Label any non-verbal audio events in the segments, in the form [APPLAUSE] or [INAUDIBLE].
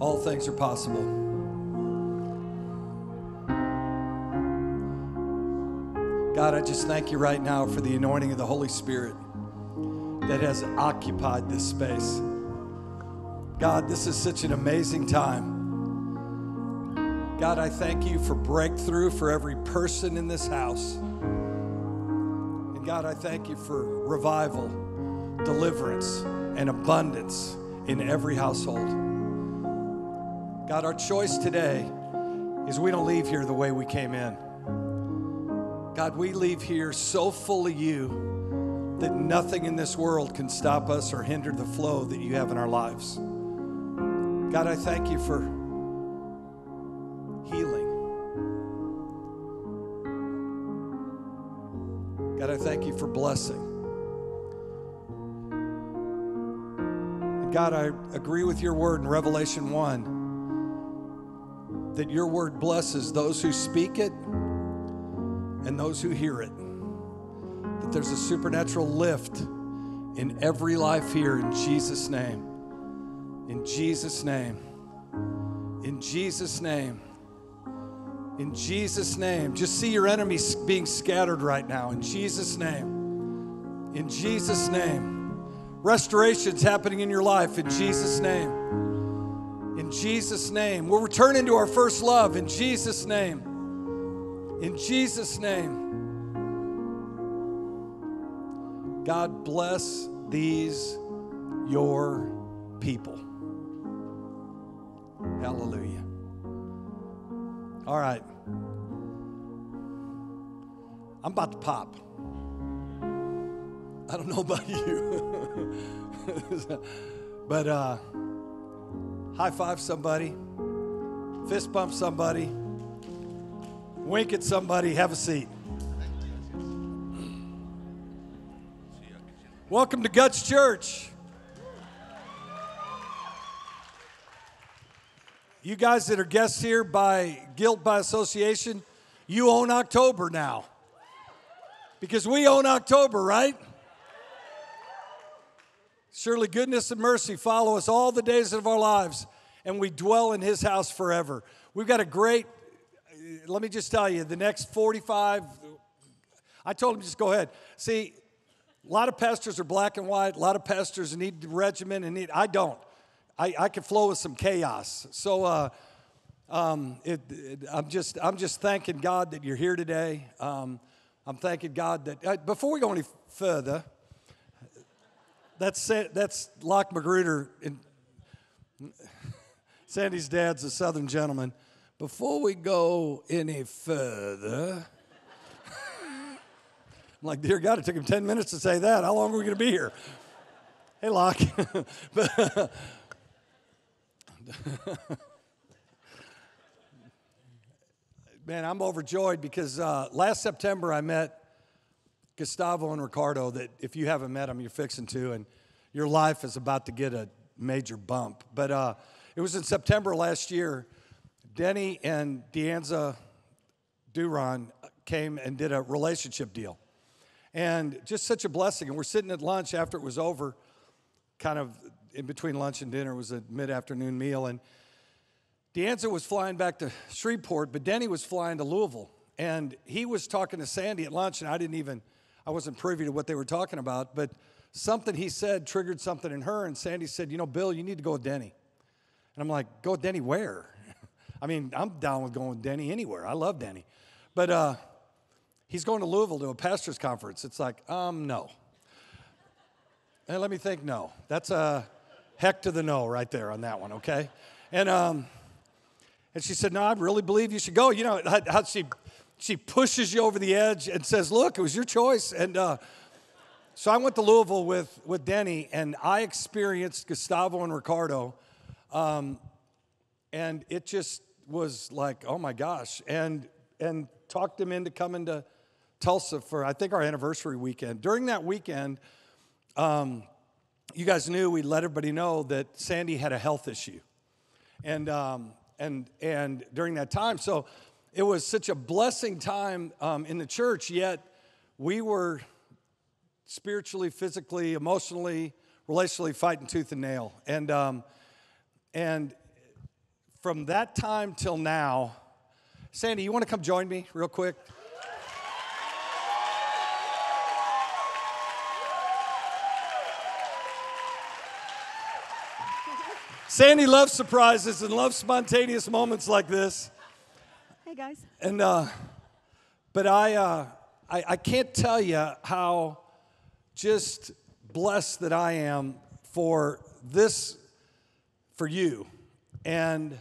all things are possible. God, I just thank you right now for the anointing of the Holy Spirit that has occupied this space. God, this is such an amazing time. God, I thank you for breakthrough for every person in this house. And God, I thank you for revival, deliverance, and abundance in every household. God, our choice today is we don't leave here the way we came in. God, we leave here so full of you that nothing in this world can stop us or hinder the flow that you have in our lives. God, I thank you for healing. God, I thank you for blessing. God, I agree with your word in Revelation 1 that your word blesses those who speak it and those who hear it. That there's a supernatural lift in every life here in Jesus' name. In Jesus' name. In Jesus' name. In Jesus' name. Just see your enemies being scattered right now. In Jesus' name. In Jesus' name. Restoration's happening in your life. In Jesus' name. In Jesus' name. We're returning to our first love. In Jesus' name. In Jesus' name. God bless these your people. Hallelujah. All right. I'm about to pop. I don't know about [LAUGHS] you. [LAUGHS] but uh, high five somebody, fist bump somebody, wink at somebody, have a seat. Welcome to Guts Church. You guys that are guests here by guilt by association, you own October now. Because we own October, right? Surely goodness and mercy follow us all the days of our lives, and we dwell in his house forever. We've got a great, let me just tell you, the next 45, I told him just go ahead. See, a lot of pastors are black and white, a lot of pastors need regimen, and need, I don't. I, I can flow with some chaos. So uh, um, it, it, I'm, just, I'm just thanking God that you're here today. Um, I'm thanking God that, uh, before we go any further, that's, that's Locke Magruder. In, Sandy's dad's a Southern gentleman. Before we go any further, I'm like, dear God, it took him 10 minutes to say that. How long are we going to be here? Hey, Locke. [LAUGHS] Man, I'm overjoyed because uh, last September I met Gustavo and Ricardo. That if you haven't met them, you're fixing to, and your life is about to get a major bump. But uh, it was in September last year. Denny and Deanza Duran came and did a relationship deal. And just such a blessing. And we're sitting at lunch after it was over, kind of in between lunch and dinner it was a mid-afternoon meal. And Deanza was flying back to Shreveport, but Denny was flying to Louisville. And he was talking to Sandy at lunch, and I didn't even, I wasn't privy to what they were talking about, but something he said triggered something in her. And Sandy said, You know, Bill, you need to go with Denny. And I'm like, Go with Denny where? [LAUGHS] I mean, I'm down with going with Denny anywhere. I love Denny. But uh, he's going to Louisville to a pastor's conference. It's like, um, no. And let me think, no. That's a heck to the no right there on that one, okay? And um, and she said, no, I really believe you should go. You know [LAUGHS] how she she pushes you over the edge and says, look, it was your choice. And uh, so I went to Louisville with with Denny, and I experienced Gustavo and Ricardo, um, and it just was like, oh my gosh, and and talked them into coming to Tulsa for I think our anniversary weekend. During that weekend, um, you guys knew we let everybody know that Sandy had a health issue, and um, and and during that time, so it was such a blessing time um, in the church. Yet we were spiritually, physically, emotionally, relationally fighting tooth and nail, and um, and from that time till now, Sandy, you want to come join me real quick? Sandy loves surprises and loves spontaneous moments like this. Hey guys. And uh, but I, uh, I I can't tell you how just blessed that I am for this, for you, and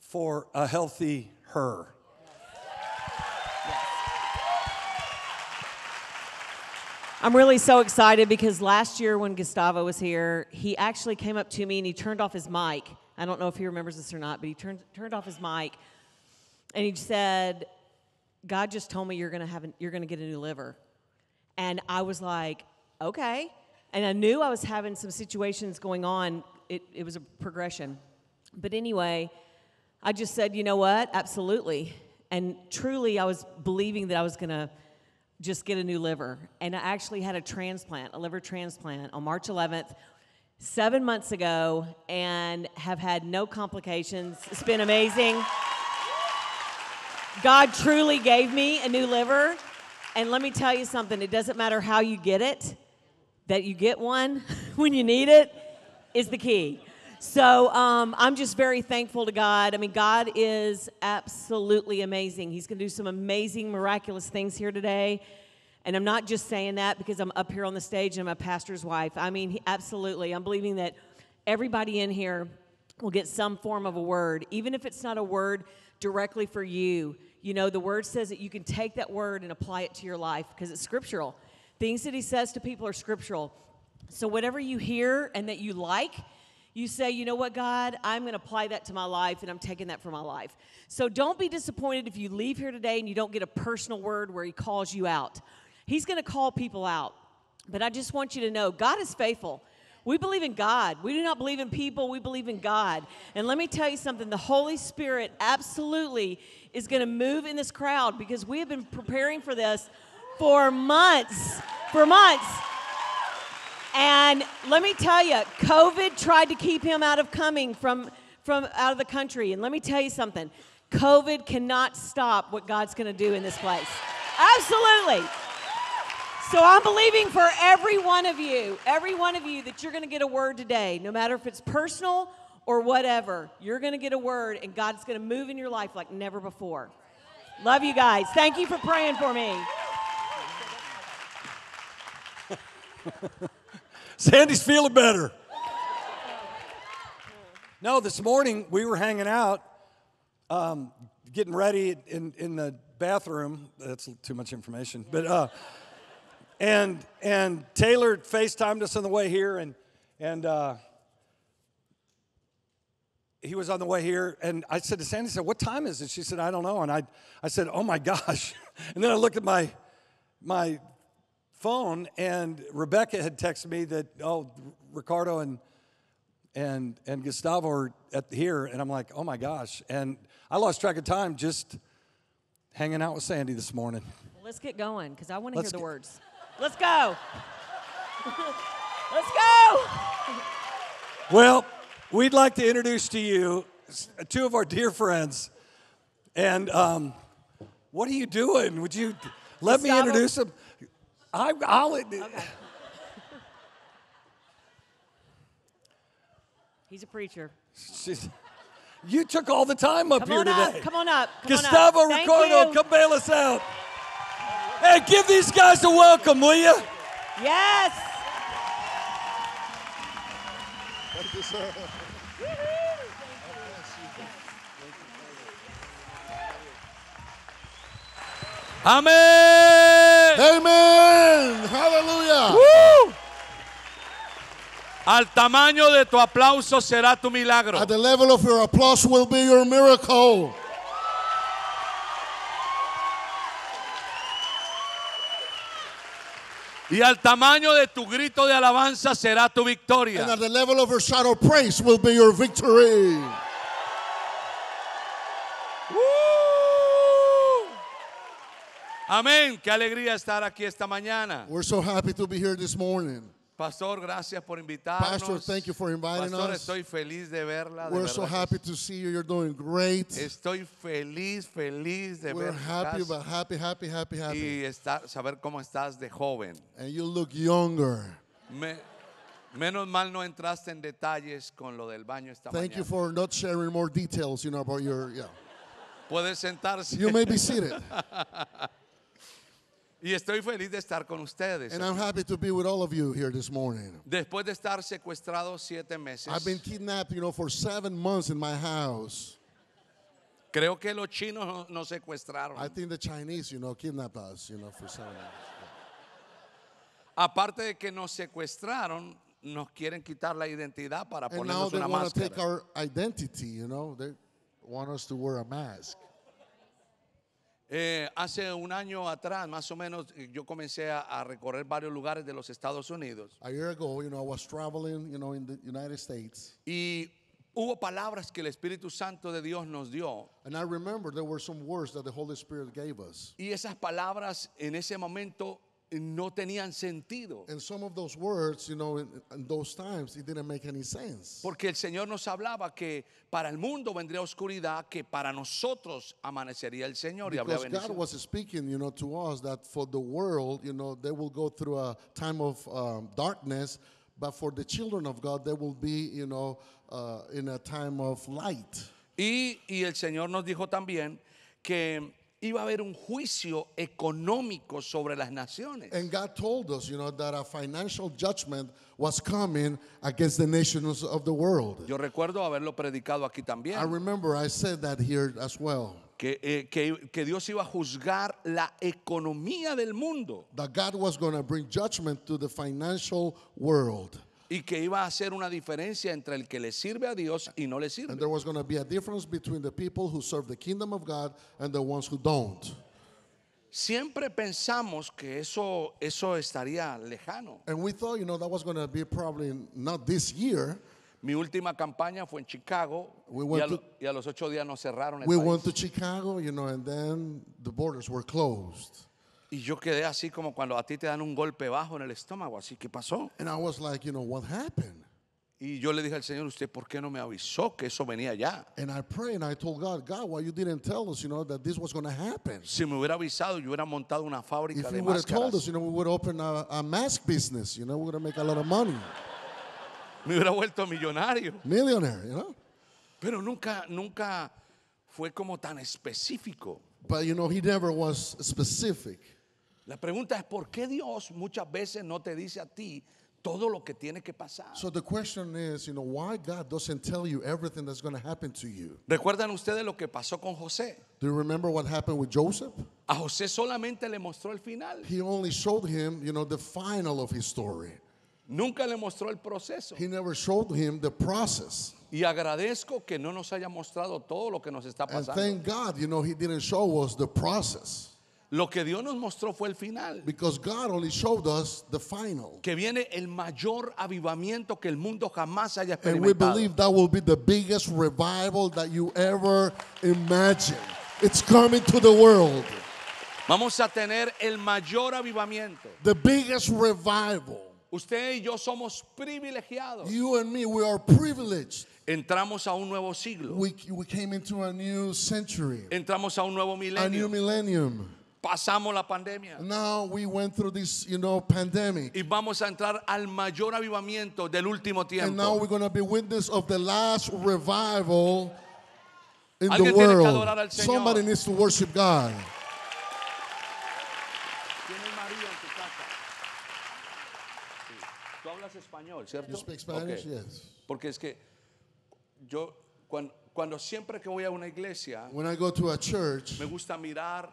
for a healthy her. I'm really so excited because last year when Gustavo was here, he actually came up to me and he turned off his mic. I don't know if he remembers this or not, but he turned, turned off his mic and he said, God just told me you're gonna have you're gonna get a new liver. And I was like, okay. And I knew I was having some situations going on. It, it was a progression. But anyway, I just said, you know what? Absolutely. And truly, I was believing that I was gonna just get a new liver. And I actually had a transplant, a liver transplant on March 11th, seven months ago, and have had no complications. It's been amazing. God truly gave me a new liver. And let me tell you something it doesn't matter how you get it, that you get one [LAUGHS] when you need it is the key. So um, I'm just very thankful to God. I mean, God is absolutely amazing. He's going to do some amazing, miraculous things here today. And I'm not just saying that because I'm up here on the stage and I'm a pastor's wife. I mean, absolutely. I'm believing that everybody in here will get some form of a word, even if it's not a word directly for you. You know, the word says that you can take that word and apply it to your life because it's scriptural. Things that he says to people are scriptural. So, whatever you hear and that you like, you say, you know what, God, I'm going to apply that to my life and I'm taking that for my life. So don't be disappointed if you leave here today and you don't get a personal word where He calls you out. He's going to call people out. But I just want you to know God is faithful. We believe in God. We do not believe in people, we believe in God. And let me tell you something the Holy Spirit absolutely is going to move in this crowd because we have been preparing for this for months. For months. And let me tell you, COVID tried to keep him out of coming from, from out of the country. And let me tell you something COVID cannot stop what God's going to do in this place. Absolutely. So I'm believing for every one of you, every one of you, that you're going to get a word today, no matter if it's personal or whatever. You're going to get a word, and God's going to move in your life like never before. Love you guys. Thank you for praying for me. [LAUGHS] Sandy's feeling better. No, this morning we were hanging out, um, getting ready in, in the bathroom. That's too much information, but uh, and and Taylor FaceTimed us on the way here, and and uh, he was on the way here, and I said to Sandy, I said, "What time is it?" She said, "I don't know," and I I said, "Oh my [LAUGHS] gosh!" And then I looked at my my phone, and Rebecca had texted me that oh Ricardo and and and Gustavo are at here, and I'm like, oh my gosh, and I lost track of time just hanging out with Sandy this morning. Let's get going because I want to hear the get- words. Let's go. [LAUGHS] Let's go. Well, we'd like to introduce to you two of our dear friends, and um, what are you doing? Would you let me Gustavo? introduce them? I, I'll. He's a preacher. She's- you took all the time up Come here on today. up. Come on up. Come Gustavo on up. Thank Ricardo, you. come bail us out. Hey, give these guys a welcome, will you? Yes. Thank you, sir. Amén. Amen. Hallelujah. Al tamaño de tu aplauso será tu milagro. At the level of your applause will be your miracle. Y al tamaño de tu grito de alabanza será tu And victoria. at the level of your shout of praise will be your victory. Amén. Qué alegría estar aquí esta mañana. We're so happy to be here this morning. Pastor, gracias por invitarnos. Pastor, thank you for inviting Pastor, us. estoy feliz de verla. de We're so happy to see you. You're doing great. Estoy feliz, feliz de We're happy, but happy, happy, happy, happy. y estar, saber cómo estás de joven. And you look younger. Me- menos mal no entraste en detalles con lo del baño esta Thank you mañana. for not sharing more details, you know, about your, yeah. Puede sentarse. You may be seated. [LAUGHS] y estoy feliz de estar con ustedes. And I'm happy to be with all of you here this morning. Después de estar secuestrado siete meses, I've been kidnapped, you know, for seven months in my house. creo que los chinos no- nos secuestraron. I think the Chinese, you know, kidnapped us, you know, for seven months. Aparte de que nos secuestraron, nos quieren quitar la identidad para And now ponernos they una want to take máscara. our identity, you know. They want us to wear a mask. Eh, hace un año atrás, más o menos, eh, yo comencé a, a recorrer varios lugares de los Estados Unidos A year ago, you know, I was traveling, you know, in the United States. y hubo palabras que el Espíritu Santo de Dios nos dio And I remember there were some words that the Holy Spirit gave us. y esas palabras en ese momento no tenían sentido. And some of those words, you know, in, in those times, it didn't make any sense. Porque el Señor nos hablaba que para el mundo vendría oscuridad, que para nosotros amanecería el Señor y habría Because God bendición. was speaking, you know, to us that for the world, you know, they will go through a time of um, darkness, but for the children of God, they will be, you know, uh, in a time of light. Y, y el Señor nos dijo también que iba a haber un juicio económico sobre las naciones. And God told us, you know, that a financial judgment was coming against the nations of the world. Yo recuerdo haberlo predicado aquí también, I remember I said that here as well. que, eh, que, que Dios iba a juzgar la economía del mundo That God was going to bring judgment to the financial world. Y que iba a hacer una diferencia entre el que le sirve a Dios y no le And sirve. there was going to be a difference between the people who serve the kingdom of God and the ones who don't. Siempre pensamos que eso, eso estaría lejano. And we thought, you know, that was going to be probably not this year. Mi última campaña fue en Chicago We y a, lo- to- y a los ocho días nos cerraron el We país. went to Chicago, you know, and then the borders were closed. Y yo quedé así como cuando a ti te dan un golpe bajo en el estómago, así que pasó. And I was like, you know, what happened? Y yo le dije al Señor, ¿usted por qué no me avisó que eso venía ya? And I prayed and I told God, God, why you didn't tell us, you know, that this was going to happen? Si me hubiera avisado, yo hubiera montado una fábrica If de you would have told us, máscaras. you know, we would open a, a mask business, you know, we're going to make a lot of money. Me hubiera vuelto millonario. Millionaire, you know? Pero nunca, nunca fue como tan específico. But, you know, he never was specific. La pregunta es, ¿por qué Dios muchas veces no te dice a ti todo lo que tiene que pasar? So the question is, you know, why God doesn't tell you everything that's going to happen to you? ¿Recuerdan ustedes lo que pasó con José? Do you remember what happened with Joseph? A José solamente le mostró el final. He only showed him, you know, the final of his story. Nunca le mostró el proceso. He never showed him the process. Y agradezco que no nos haya mostrado todo lo que nos está And pasando. thank God, you know, he didn't show us the process Lo que Dios nos mostró fue el final. because God only showed us the final. Que viene el mayor avivamiento que el mundo jamás haya And we experimentado. believe that will be the biggest revival that you ever imagine. It's coming to the world. Vamos a tener el mayor avivamiento. The biggest revival. Usted y yo somos privilegiados. You and me, we are privileged. Entramos a un nuevo siglo. We, we came into a new century, Entramos a un nuevo a new milenio. millennium. Pasamos la pandemia. Now we went through this, you know, pandemic. Y vamos a entrar al mayor avivamiento del último And now tiempo. we're going to be witness of the last revival in the Alguien tiene que world. adorar al Señor. Somebody needs to worship God. ¿Tienes María en tu casa? Sí. Tú hablas español, ¿cierto? You speak Spanish? Ok. Yes. Porque es que yo, cuando, cuando siempre que voy a una iglesia, When I go to a church, me gusta mirar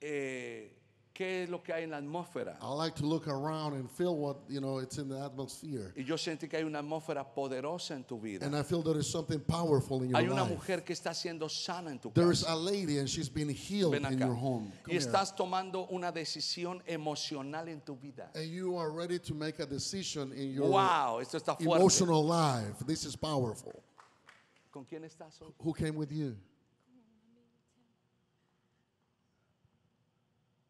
eh, qué es lo que hay en la atmósfera. I like to look around and feel what, you know, it's in the atmosphere. Y yo sentí que hay una atmósfera poderosa en tu vida. And I feel there is something powerful in your Hay una life. mujer que está siendo sana en tu There is casa. a lady and she's been healed Ven in acá. your home. Come Y here. estás tomando una decisión emocional en tu vida. And you are ready to make a decision in your Wow, esto está fuerte. emotional life. This is powerful. ¿Con quién estás hoy? Who came with you?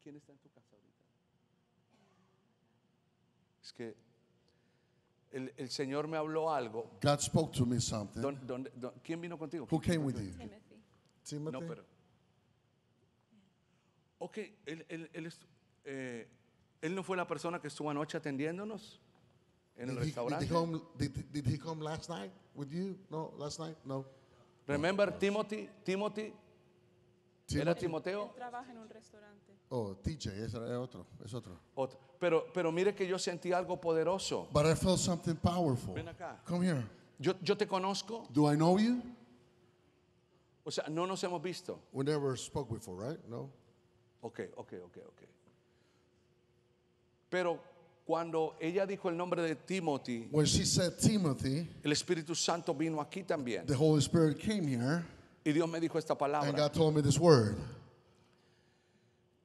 ¿Quién está en tu casa ahorita? Es que el, el Señor me habló algo. God spoke to me something. ¿Dónde- dónde- dó- ¿Quién vino contigo? Who came with you? Timothy. No, pero. Ok, él, él, él, eh, él no fue la persona que estuvo anoche atendiéndonos en el Did he, did, restaurante. he come, did, did he come last night with you? No, last night? No. Remember Timothy? Timothy? ¿Era Timoteo? Trabaja en un restaurante. Oh, TJ, es, es otro, es otro. Otro. Pero, pero mire que yo sentí algo poderoso. But I felt something powerful. Ven acá. Come here. Yo, yo te conozco. Do I know you? O sea, no nos hemos visto. We never spoke before, right? No. Ok, ok, ok, ok. Pero cuando ella dijo el nombre de Timothy, When she said Timothy, el Espíritu Santo vino aquí también. the Holy Spirit came here Y Dios me dijo esta and palabra. God told me this word.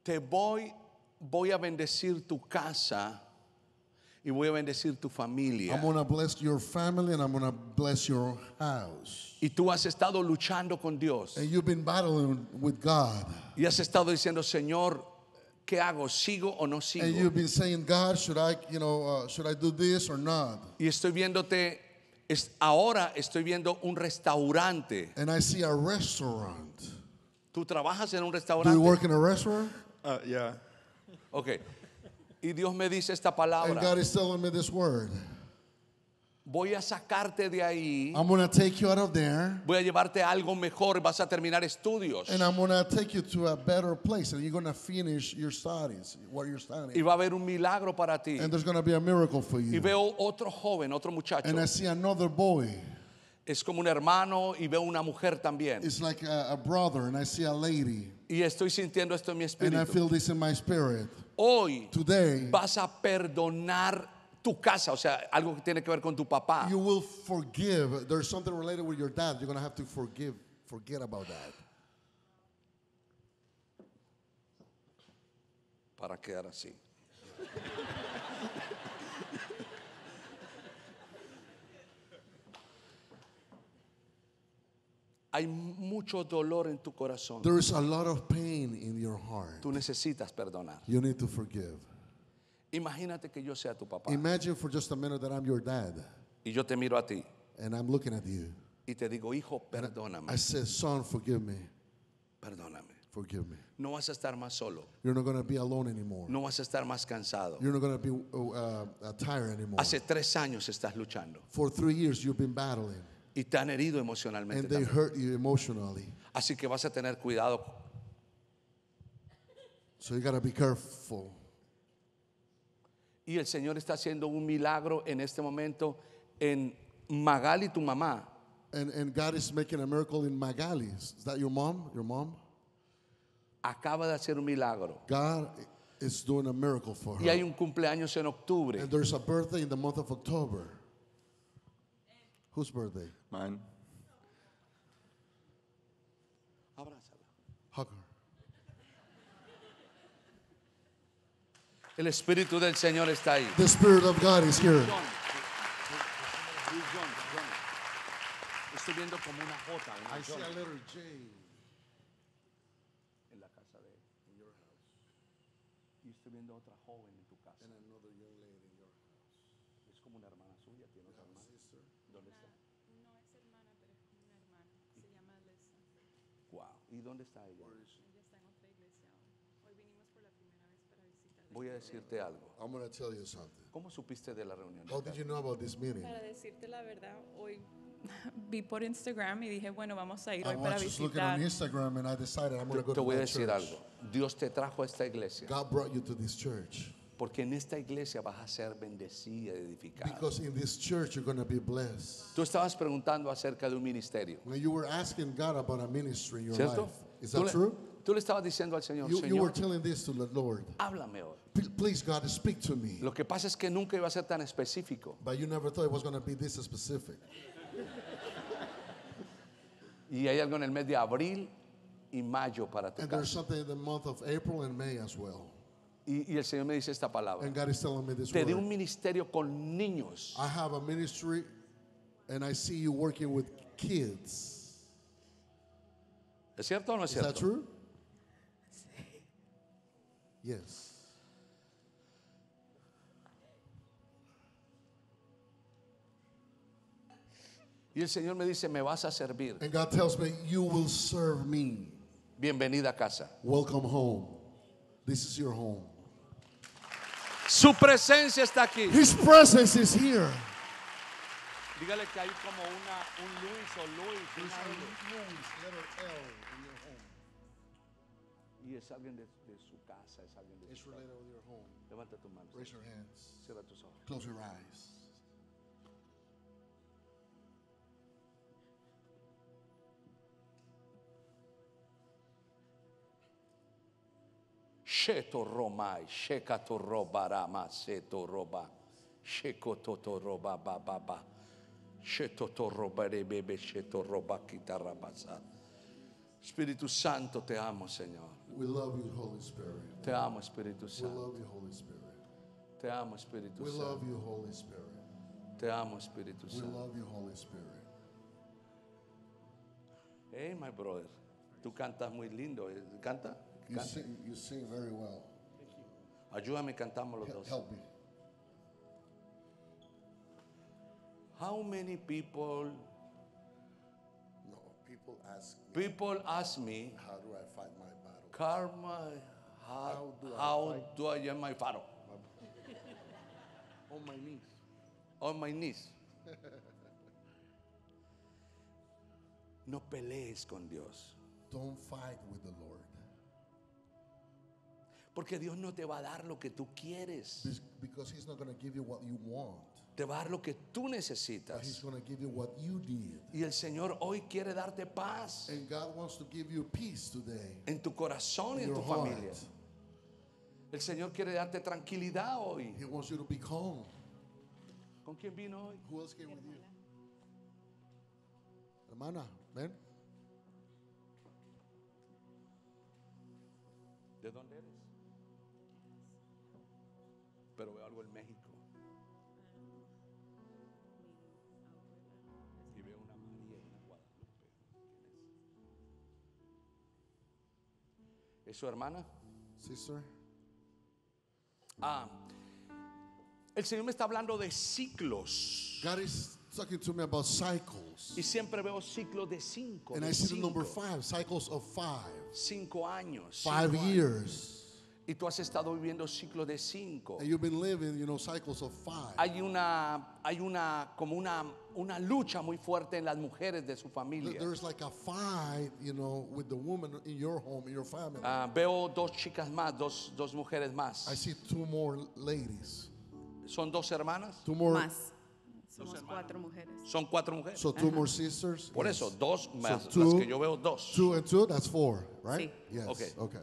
Te voy, voy a bendecir tu casa y voy a bendecir tu familia. I'm to bless your family and I'm to bless your house. Y tú has estado luchando con Dios And you've been battling with God. y has estado diciendo, Señor, ¿qué hago? ¿Sigo o no And sigo? you've been saying, God, should I, you know, uh, should I do this or not? Y estoy viéndote, es, ahora estoy viendo un restaurante. And I see a restaurant. ¿Tú trabajas en un Do you restaurante? work in a restaurant? Uh, yeah. Ok. Y Dios me dice esta And palabra. God is telling me this word. Voy a sacarte de ahí. I'm going to take you out of there Voy a llevarte a algo mejor. Vas a terminar estudios. and I'm going to take you to a better place and you're going to finish your studies, what you're Y studying. va a haber un milagro para ti. And there's going to be a miracle for Y you. veo otro joven, otro muchacho. And I see another boy. Es como un hermano y veo una mujer también. It's like a, a brother, and I see a lady. Y estoy sintiendo esto en mi And I espíritu. feel this in my spirit. Hoy Today, vas a perdonar tu casa, o sea, algo que tiene que ver con tu papá. you will forgive. There's something related with your dad. You're going to have to forgive. Forget about that. Para quedar así. Hay mucho dolor en tu corazón. There is a lot of pain in your heart. Tú necesitas perdonar. You need to forgive. Imagínate que yo sea tu papá Imagine for just a minute that I'm your dad y yo te miro a ti and I'm looking at you. y te digo, hijo, perdóname, I said, Son, forgive me. perdóname. Forgive me. No vas a estar más solo, You're not going to be alone anymore. no vas a estar más cansado. You're not going to be uh, uh, tired anymore. Hace tres años estás luchando For three years, you've been battling, y te han herido emocionalmente. and they también. hurt you emotionally. Así que vas a tener cuidado. So you got to be careful. Y el Señor está haciendo un milagro en este momento en Magali, tu mamá. And, and God is making a miracle in Magali. Is that your mom? Your mom? Acaba de hacer un milagro. God is doing a miracle for Y hay her. un cumpleaños en octubre. And there's a birthday in the month of October. Whose birthday? Mine. Abrázala. Hug her. El Espíritu del Señor está ahí. The Spirit of God is here. John. Who's John? John. Estoy viendo como una J, I see a letter J. Voy a decirte algo. I'm going to tell you something. ¿Cómo supiste de la reunión? How did you know about this meeting? Para decirte la verdad, hoy [LAUGHS] vi por Instagram y dije, bueno, vamos a ir I hoy para was just looking on. Instagram and I decided I'm going to go Te to voy a that decir church. algo. Dios te trajo a esta iglesia God brought you to this church porque en esta iglesia vas a ser bendecida y edificada. because in this church you're going to be blessed. Tú estabas preguntando acerca de un ministerio, When you were asking God about a ministry in your ¿cierto? life, is Tú that le, true? Tú le estabas diciendo al Señor, You, you were Señor, telling this to the Lord. háblame hoy. "P- Please, God, speak to me. Lo que pasa es que nunca iba a ser tan específico. But you never thought it was going to be this specific. Y hay algo en el mes de abril y mayo para tu And there's casa. something in the month of April and May as well. Y, y el Señor me dice esta palabra. And God is telling me this Te di un word. ministerio con niños. I have a ministry and I see you working with kids. ¿Es cierto o no es Is that cierto? true? Yes. Y el Señor me dice, me vas a servir. And God tells me, You will serve me. Bienvenida a casa. Welcome home. This is your home. Su presencia está aquí. His presence is here. Dígale que hay como una, un Luis o Luis. una L. Y es alguien de, de su casa, es alguien de It's related with your home. Levanta. Raise your hands. Cierra tus ojos. Close your eyes. Sheto romai, shekato robarama, seto roba, shekototo roba ba ba ba, shetoto robare bebe, sheto roba kitarabasa. Espíritu Santo, te amo, Señor. We love you, Holy Spirit. Te amo, Espíritu We Santo. love you, Holy Spirit. Te amo, Espíritu We Santo. love you, Holy Spirit. Te amo, Espíritu We Santo. love you, Holy Spirit. Hey, my brother. Tú cantas muy lindo. eh, ¿Canta? You Canta. sing, you sing very well. Ayúdame, cantamos los dos. Help me. How many people people ask me, people ask me, how do I fight my battle? Karma, how, How do I how fight? do I get my faro? [LAUGHS] On my knees. On my knees. [LAUGHS] No pelees con Dios. Don't fight with the Lord. Porque Dios no te va a dar lo que tú quieres. Because He's not going to give you what you want, Te va a dar lo que tú necesitas. going to give you what you need. Y el Señor hoy quiere darte paz And God wants to give you peace today en tu corazón y en tu familia. El Señor quiere darte tranquilidad hoy. He wants you to be calm. ¿Con quién vino hoy? Who else came with you? Hermana, ven. ¿De dónde es? ¿Es su hermana? Sister. Ah, el Señor me está hablando de ciclos. God is talking to me about cycles. Y siempre veo ciclos de cinco. And de I see the number cinco, five, cycles of five. cinco años. Five cinco años. Y tú has estado viviendo ciclos de cinco. And you've been living, you know, cycles of five. Hay una, hay una, como una, una lucha muy fuerte en las mujeres de su familia. There's like a fight, you know, with the woman in your home, in your family. Ah, veo dos chicas más, dos, dos mujeres más. I see two more ladies. Son dos hermanas, Two more. Más. Somos cuatro mujeres. son cuatro mujeres. So two more sisters. Por Yes. eso, dos So más, las two, que yo veo dos. two and two, that's four, right? Sí. Yes. Okay. Okay.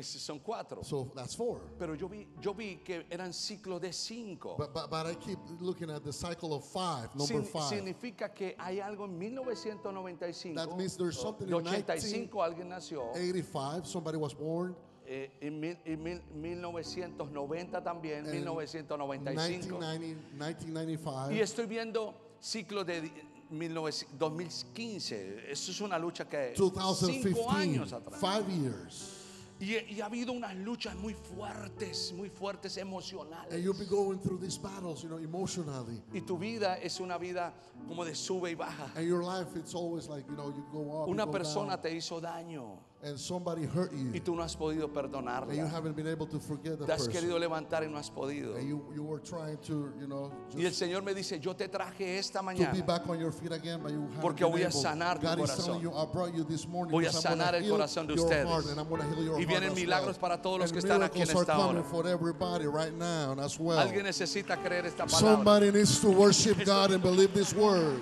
Son cuatro. So that's four. Pero yo vi, yo vi que eran ciclos de cinco. But, but, but I keep looking at the cycle of five, number Sin- five. significa que hay algo en 1995. That means there's something de in 85 alguien nació. 85, somebody was born. eh, en mil- en mil- 1990 también, And 1995. 1990, 1995. Y estoy viendo ciclos de di- 19 2015. Eso es una lucha que cinco 2015, años atrás. five years. Y, y ha habido unas luchas muy fuertes, muy fuertes emocionales. And you'll be going through these battles, you know, emotionally. Y tu vida es una vida como de sube y baja. And your life, it's always like, you know, you go up, you Una go persona down, te hizo daño and somebody hurt y you, tú no has podido and you perdonarla. haven't been able to forget the Te has person. querido levantar y no has podido. And you, you were trying to, you know, Y el Señor me dice, yo te traje esta to be mañana. back on your feet again, but you haven't Porque voy a sanar tu God is corazón. you, I brought you this morning Voy a sanar el corazón de ustedes. heart, and I'm gonna heal your Y vienen milagros well. para todos los And que están aquí en esta hora. for everybody right now as well. Alguien necesita creer esta palabra. Somebody needs to worship [LAUGHS] God and believe this word.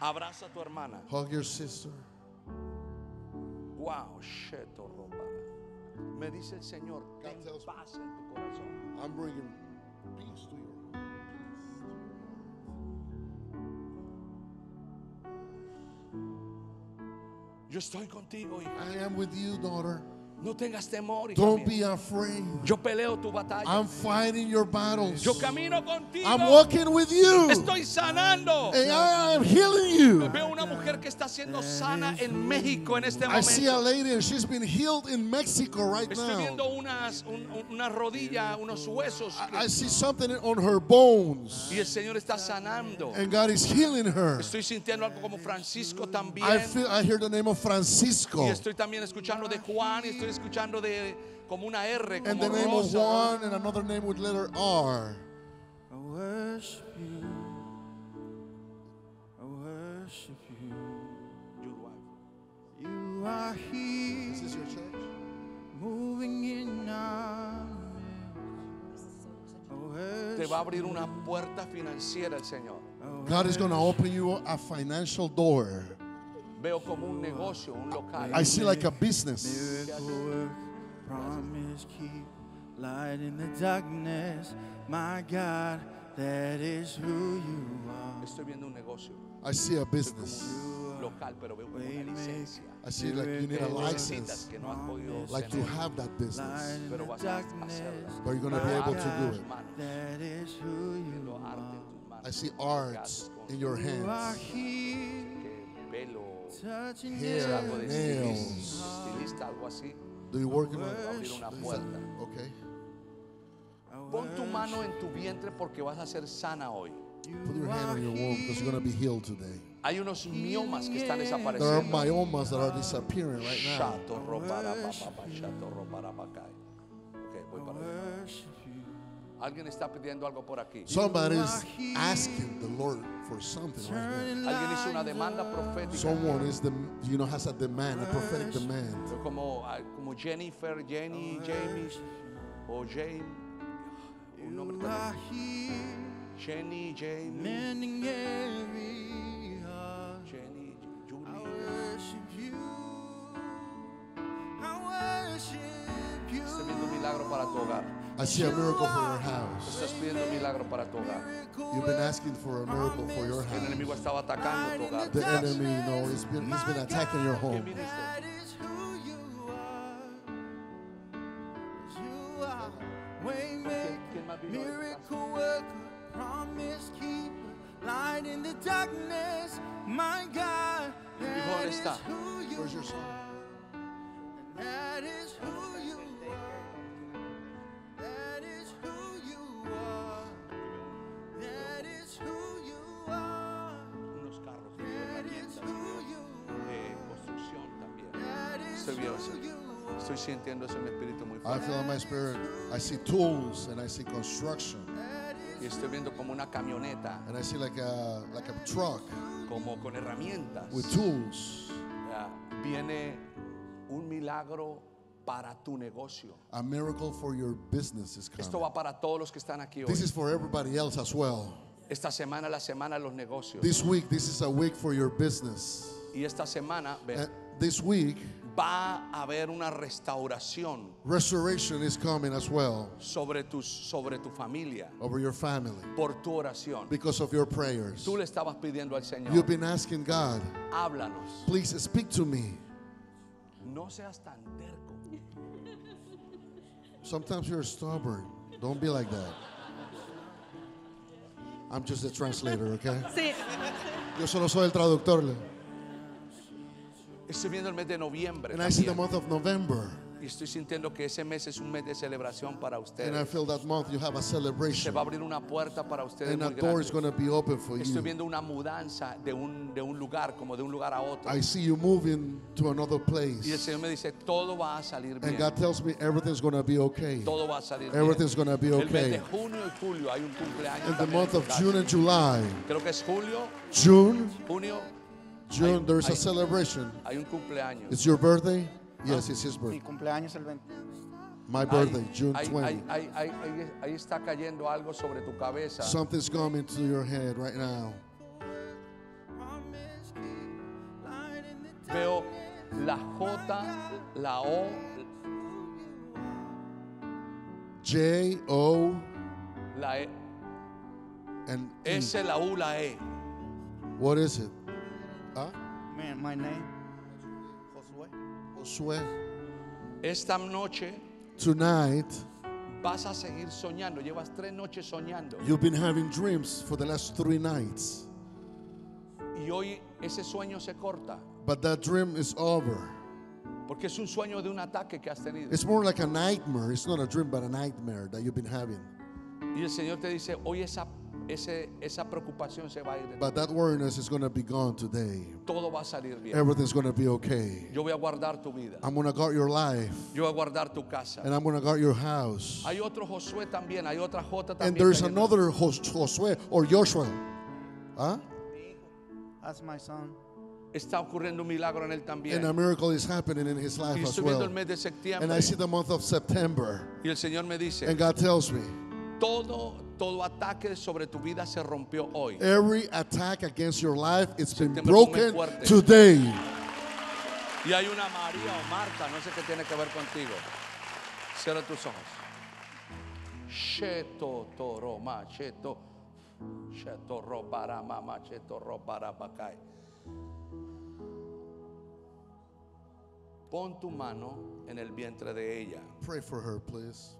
Abraza a tu hermana. Hug your sister. Wow, sheto robara. Me dice el Señor, ten paz en tu corazón. I'm bringing peace to your Yo estoy contigo, hija. I am with you, daughter. No tengas temor, Don't be afraid. Yo peleo tu batalla. I'm fighting your battles. Yo camino contigo. I'm walking with you. Estoy sanando. And I am healing you. Veo una mujer que está siendo sana en México en este I see a momento. lady and she's been healed in Mexico right Estoy viendo now. unas, un- un- una rodilla, unos huesos. que- I see something on her bones. y el Señor está sanando. And God is healing her. Estoy sintiendo algo como Francisco también. I feel I hear the name of Francisco. Y estoy también escuchando de Juan y estoy escuchando de como una R, And the name of Rosa. Juan and another name with letter R. I worship you. I worship you. You are here, Is this is your church? moving in our midst. I Te worship va a abrir una puerta financiera el Señor. God is going to open you a financial door. Veo como un negocio, un local. I see like a business. Miracle work, promise keep, light in the darkness. My God, that is who you are. Estoy viendo un negocio I see a business. local, pero veo como una licencia. I see like you need a license, no like to have that business. pero vas a hacerla. But you're going to be able to do it. That is who you are. en tus manos. I see arts in your You are hands. Hair, nails. estilista, algo así. Do you work in abrir una puerta. Okay. Pon tu mano en tu vientre porque vas a ser sana hoy. Put your hand on your womb because you're going to be healed today. Hay unos miomas que están There are desapareciendo. myomas that are disappearing right now. Shato robara ba ba ba, shato robara ba kai. Ok, voy para allá. Alguien está pidiendo algo por aquí. Somebody's asking the Lord for something right Turning Alguien hizo una demanda now. profética. Someone is the you know has a demand, a prophetic demand. Como, ah, como Jennifer, Jenny, Jamie o Jane. Un nombre también. Jenny, heart. Jenny, I Julie. worship you. I worship you. Estoy viendo un milagro para tu hogar. I see a miracle for your house. Estás pidiendo un milagro para tu hogar. You've been asking for a miracle for your El house. enemigo estaba atacando tu hogar. The enemy, you know, he's been he's been attacking your home. That is who you are. You are waymaker, ¿Quién más vino de tu casa? miracle worker, promise keeper, light in the darkness. My God, that is who you Where's your son? Sintiendo eso en mi espíritu muy I fuerte. feel in my spirit. I see tools and I see construction Y estoy viendo como una camioneta, and I see like a like a truck como con herramientas. with tools. Ya, Viene un milagro para tu negocio. A miracle for your business is Esto coming. va para todos los que están aquí hoy. This is for everybody else as well. Esta semana la semana de los negocios. This week, this is a week for your business. Y esta semana ve, Uh, this week, va a haber una restauración restoration is coming as well sobre, tus, sobre tu familia over your family por tu oración. because of your prayers. Tú le estabas pidiendo al You've Señor, been asking God, háblanos. please speak to me. No seas tan terco. Sometimes you're stubborn. Don't be like that. I'm just a translator, okay? Sí. Yo solo soy el traductor. Estoy viendo el mes de noviembre. And I see the month of November. Y estoy sintiendo que ese mes es un mes de celebración para And I ustedes. feel that month you have a Se celebration. va a abrir una puerta para ustedes And muy a door is going to be open for Estoy you. viendo una mudanza de un, de un lugar, como de un lugar a otro. I see you moving to another Y el place. Señor me dice, todo va a salir And bien. God tells me everything's going to be okay. Todo va a salir Everything's bien. going to be El mes de okay. junio y julio hay un cumpleaños. In the month of. June and July, Creo que es julio, June, junio, June, there's a celebration. hay un cumpleaños. It's your birthday? Yes, it's his Mi birthday. cumpleaños el 20. My Ahí- birthday, June 20. ahí- está cayendo algo sobre tu cabeza. Something's coming to your head right now. Promise keep, the Veo la J, la O, J O la E, and E. S, la U, la E. What is it? Huh? Man, my name. Josué. Josué. Esta noche Tonight, vas a seguir soñando. Llevas tres noches soñando. you've been having dreams for the last three nights. Y hoy ese sueño se corta. But that dream is over. Porque es un sueño de un ataque que has tenido. It's more like a nightmare. It's not a dream, but a nightmare that you've been having. Y el Señor te dice, hoy esa, ese, esa preocupación se va a ir. de. But that worriness is going to be gone today. Todo va a salir bien. Everything's going to be okay. Yo voy a guardar tu vida. I'm going to guard your life, Yo voy a guardar tu casa. and I'm going to guard your house. Hay otro Josué también, hay otra J And there's another Josué or Joshua. Huh? That's my son. Está ocurriendo un milagro en él también. And a miracle is happening in his life Y as well. el mes de And I see the month of September, Y el Señor me dice, and God tells me todo, todo ataque sobre tu vida se rompió hoy. every attack against your life it's been broken today. Y hay una María o Marta, no sé qué tiene que ver contigo. Cierra tus ojos. Sheto toro ma, sheto, sheto robara mama, sheto robara bakai. Pon tu mano en el vientre de ella. Pray for her, please.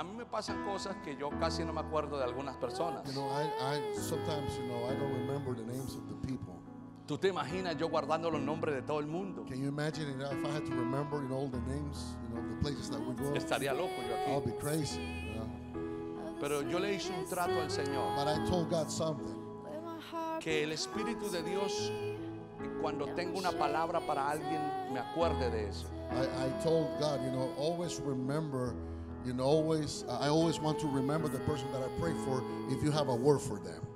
a mí me pasan cosas que yo casi no me acuerdo de algunas personas. You know, I, I sometimes, you know, I don't remember the names of the people. Tú te imaginas yo guardando los nombres de todo el mundo. Can you imagine it, if I had to remember, you know, all the names, you know, the places that we go? Estaría loco yo I'll aquí. be crazy. You know? Pero yo le hice un trato al Señor. But I told God something. Que el Espíritu de Dios, cuando tenga una palabra para alguien, me acuerde de eso. I, I told God, you know, always remember, you know, always, I always want to remember the person that I pray for if you have a word for them.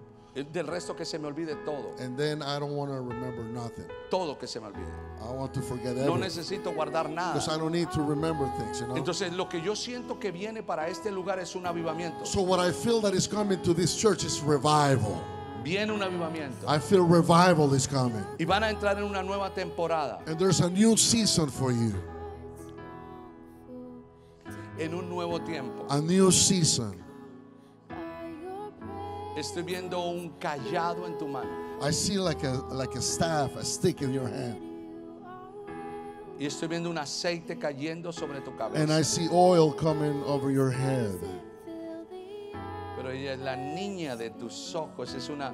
Del resto que se me olvide todo. And then I don't want to remember nothing. Todo que se me olvide. I want to forget No everything. necesito guardar Because I don't need to remember things, you know. Entonces lo que yo siento que viene para este lugar es un avivamiento. So what I feel that is coming to this church is revival. Viene un avivamiento. I feel revival is coming. Y van a entrar en una nueva temporada. And there's a new season for you. En un nuevo tiempo. A new season. Estoy viendo un callado en tu mano. I see like a like a staff, a stick in your hand. Y estoy viendo un aceite cayendo sobre tu And I cabeza. see oil coming over your head. Pero ella es la niña de tus ojos. Es una.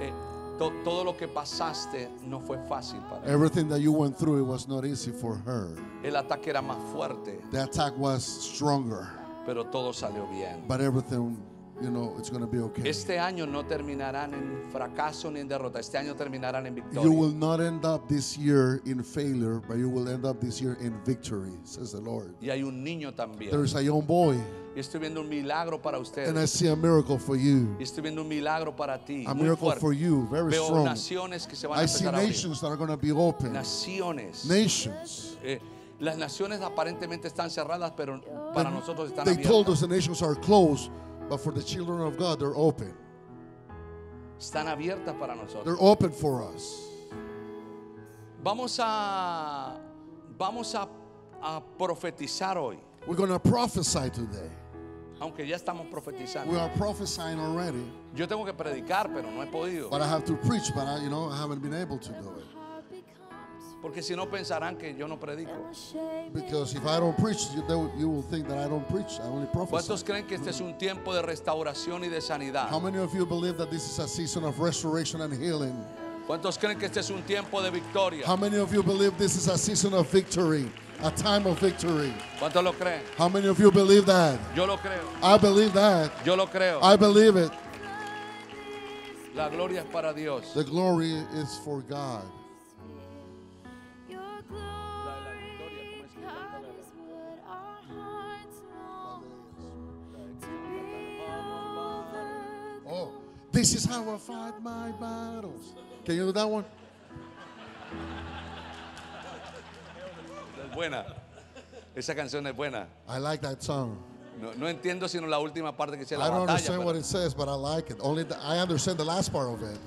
eh, to- todo lo que pasaste no fue fácil para ella. Everything that you went through, it was not easy for her. El ataque era más fuerte, The attack was stronger, pero todo salió bien. but everything, you know, it's going to be okay. Este año no terminarán en fracaso ni en derrota. Este año terminarán en You will not end up this year in failure, but you will end up this year in victory, says the Lord. Y hay un niño también. There is a young boy, Y estoy viendo un milagro para and I see a miracle for you. Y estoy viendo un milagro para ti. A miracle for you, very Veo strong. naciones que se van a I see nations that are going to be open. Naciones. Nations. Eh, las naciones aparentemente están cerradas, pero para nosotros están They told abiertas. us the nations are closed, but for the children of God, they're open. Están abiertas para nosotros. They're open for us. Vamos a vamos a, a profetizar hoy, We're going to prophesy today. aunque ya estamos We are prophesying already, Yo tengo que predicar, pero no he podido, but I have to preach, but I, you know, I haven't been able to do it. Porque si no pensarán que yo no predico. Because if I don't preach, you, you will think that I don't preach. I only ¿Cuántos prophesy. creen que este es un tiempo de restauración y de sanidad? How many of you believe that this is a season of restoration and healing? ¿Cuántos creen que este es un tiempo de victoria? How many of you believe this is a season of victory, a time of victory? ¿Cuántos lo creen? How many of you believe that? Yo lo creo. I believe that. Yo lo creo. I believe it. La gloria es para Dios. The glory is for God. This is how I fight my battles. Can you do that one? Es buena. Esa canción es buena. I like that song. No, no entiendo sino la última parte que dice I la don't batalla. understand pero- what it says, but I like it. Only the, I understand the last part of it.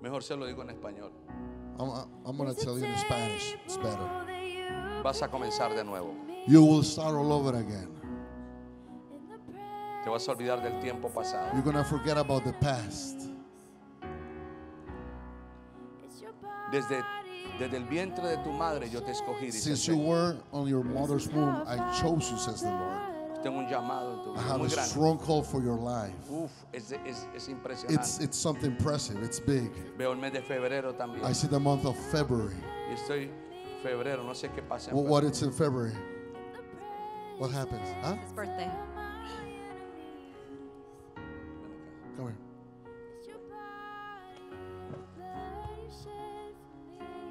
Mejor se lo digo en español. I'm, I'm going to tell you in Spanish. It's better. Vas a comenzar de nuevo. You will start all over again. Te vas a olvidar del tiempo pasado. You're going to forget about the past. Desde, desde el vientre de tu madre yo te escogí, dice Since you were on your mother's womb, I chose you, says the Lord. Tengo un llamado en tu I have a grande. strong call for your life. Uf, es, es, es It's, impresionante. it's something impressive. It's big. Veo el mes de febrero también. I see the month of February. Y estoy febrero, no sé qué pasa. What, what it's in February? What happens? Huh? His birthday. Come here.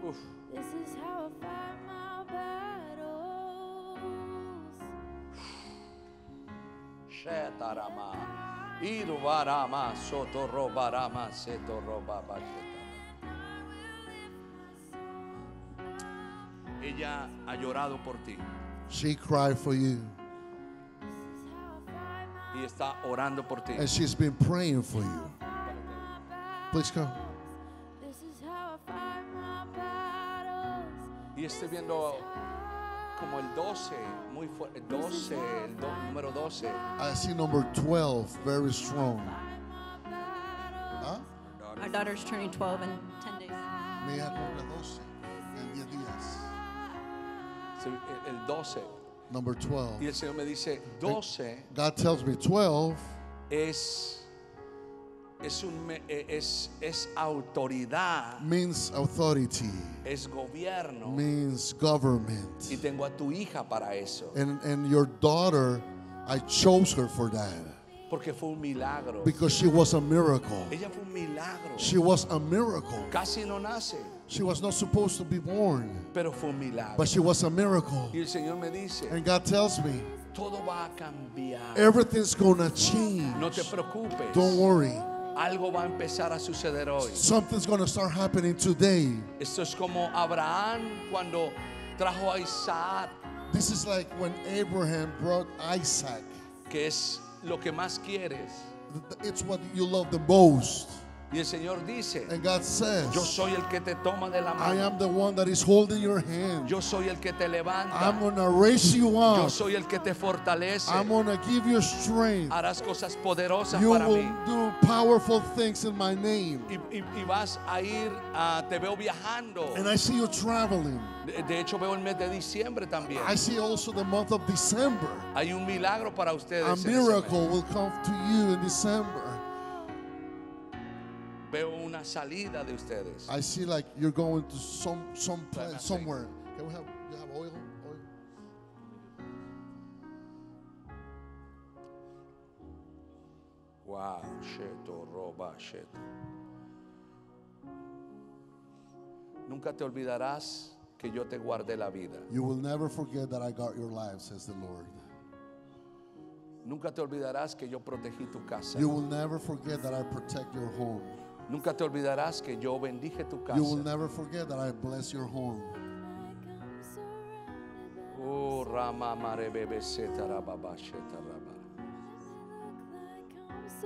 Uf, This is how I fight my battles. shetarama. Irubarama, sotorobarama, setorobaba, shetara. Ella ha llorado por ti She cried for you, y está orando por ti. and she's been praying for you. Please come. This is how I fight my battles. Y estoy viendo como el 12, muy fuerte, 12, el do- número 12. I see number 12, very strong. Huh? Our daughter's turning 12 in 10 days. El el 12. Number Y 12. el Señor me dice, 12 God tells me 12 es, es, un, es, es autoridad, means authority, es gobierno. means government. Y tengo a tu hija para eso. And, and your daughter, I chose her for that Porque fue un milagro. because she was a miracle. Ella fue un milagro. She was a miracle. Casi no nace, She was not supposed to be born, pero fue un milagro. but she was a miracle. Y el Señor me dice, And God tells me, todo va a cambiar. everything's gonna change. No te preocupes. Don't worry. Algo va a empezar a suceder hoy. Something's gonna start happening today. Esto es como Abraham cuando trajo a Isaac, This is like when Abraham brought Isaac. que es lo que más quieres. It's what you love the most. Y el Señor dice, And God says, yo soy el que te toma de la I mano. am the one that is holding your hand. Yo soy el que te levanta. I'm gonna raise you Yo up. soy el que te fortalece. I'm gonna give you strength. Harás cosas poderosas You para will mí. do powerful things in my name. Y, y- y vas a ir, a, te veo viajando. And I see you traveling. De, de hecho, veo el mes de diciembre también. I see also the month of December. Hay un milagro para ustedes. A en ese miracle mes. will come to you in December. Veo una salida de ustedes. I see like you're going to some some place somewhere. Can we have you have oil? oil? Wow, sheto, roba, sheto. Nunca te olvidarás que yo te guardé la vida. You will never forget that I got your life, says the Lord. Nunca te olvidarás que yo protegí tu casa. You will never forget that I protect your home. Nunca te olvidarás que yo bendije tu You will casa. never forget that I bless your home. Oh, rama.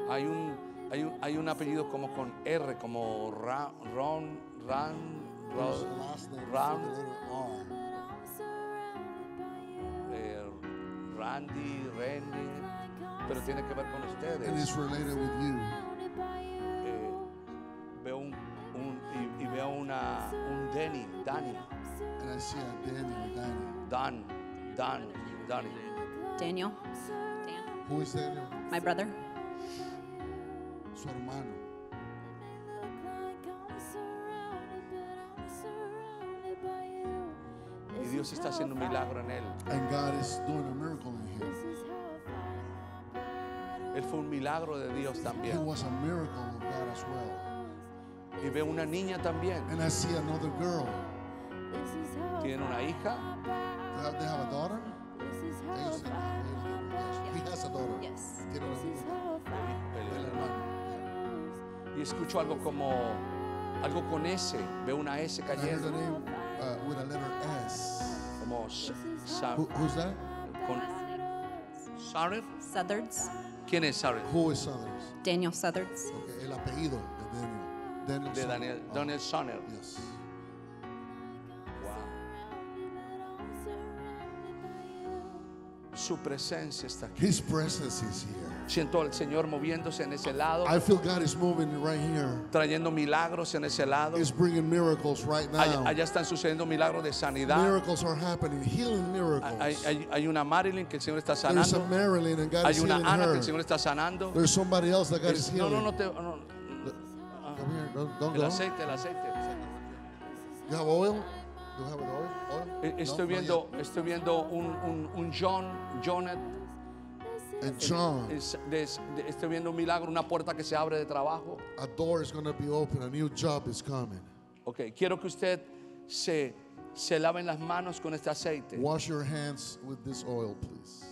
Hay un, hay un hay un apellido como con R, como Ron, Ran, His Ro- last name is Ram, the letter R. eh, Randy, Randy, pero tiene que ver con And ustedes. it's related with you. Veo una un Danny, Danny, And I see a Danny or Danny. Dan, Dan, Danny. Daniel. Dan. Who is Daniel? My brother. Su hermano. Y Dios está haciendo un milagro en él. And God is doing a miracle in him. Él fue un milagro de Dios He también. was a miracle of God as well. Y veo una niña también. And I see another girl. Tiene una hija. They have, they have a daughter? Ellos tienen- ellos tienen-. He has a daughter. Yes. Tiene una hija. El hermano. Y escucho algo como algo con S. Veo una S cayendo. name uh, with a letter S. Como Who, who's that? con Sarah. Southards. ¿Quién es Sarah? Who is Southers? Daniel Southards. Okay, el apellido Daniel. De Sonner. Daniel, Ah, Daniel Sonner. Yes. Su presencia está aquí. His presence is here. Siento al Señor moviéndose en ese lado, I feel God is moving right here. trayendo milagros en ese lado. He's bringing miracles right Allá, now. allá están sucediendo milagros de sanidad. Miracles are happening, healing miracles. Hay, hay- hay una Marilyn que el Señor está There's a sanando. Marilyn and God Hay is una healing Ana que her. el Señor está sanando. There's somebody else that God is Es- no, healing. no, no, te- no. Here, don't, don't El go. aceite, el aceite. You have oil? You have oil? oil? No, Estoy not viendo, estoy viendo un, un, un John, Jonet. And John, estoy viendo un milagro, una puerta que se abre de trabajo. a door is going to be open. A new job is coming. Ok, quiero que usted se, se lave las manos con este aceite. Wash your hands with this oil, please.